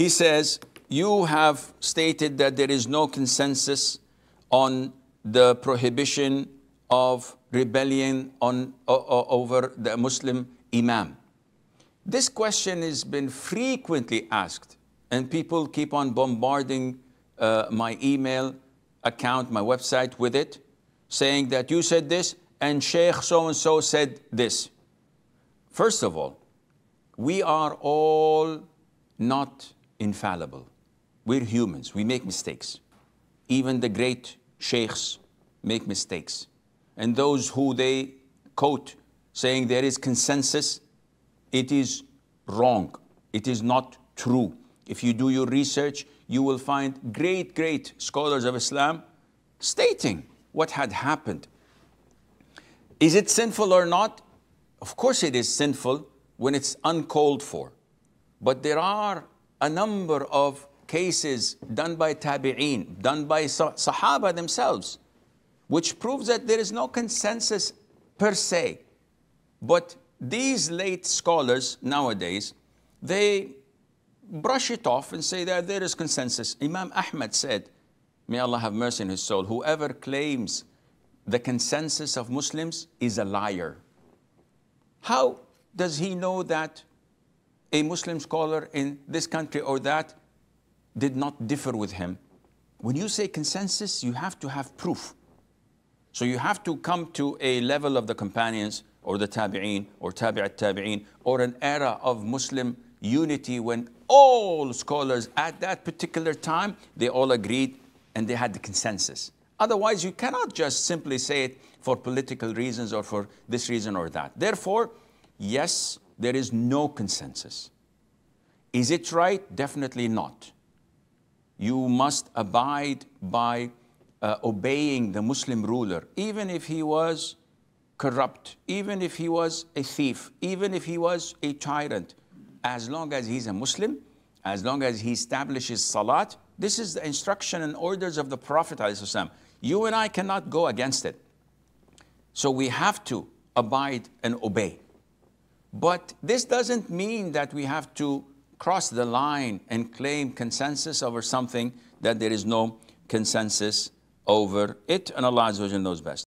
He says, You have stated that there is no consensus on the prohibition of rebellion on, over the Muslim Imam. This question has been frequently asked, and people keep on bombarding uh, my email account, my website with it, saying that you said this and Sheikh so and so said this. First of all, we are all not infallible. We're humans, we make mistakes. Even the great sheikhs make mistakes. And those who they quote saying there is consensus, it is wrong. It is not true. If you do your research, you will find great, great scholars of Islam stating what had happened. Is it sinful or not? Of course, it is sinful when it's uncalled for. But there are a number of cases done by tabi'een, done by sahaba themselves, which proves that there is no consensus per se. But these late scholars nowadays, they brush it off and say that there is consensus. Imam Ahmad said, may Allah have mercy on his soul, whoever claims the consensus of Muslims is a liar. How does he know that a Muslim scholar in this country or that did not differ with him? When you say consensus, you have to have proof. So you have to come to a level of the companions or the tabi'een or tabi'at tabi'een or an era of Muslim unity when all scholars at that particular time, they all agreed and they had the consensus. Otherwise, you cannot just simply say it for political reasons or for this reason or that. Therefore, yes, there is no consensus. Is it right? Definitely not. You must abide by uh, obeying the Muslim ruler, even if he was corrupt, even if he was a thief, even if he was a tyrant, as long as he's a Muslim, as long as he establishes salat, this is the instruction and orders of the Prophet. ﷺ. You and I cannot go against it. So we have to abide and obey. But this doesn't mean that we have to cross the line and claim consensus over something that there is no consensus over it, and Allah knows best.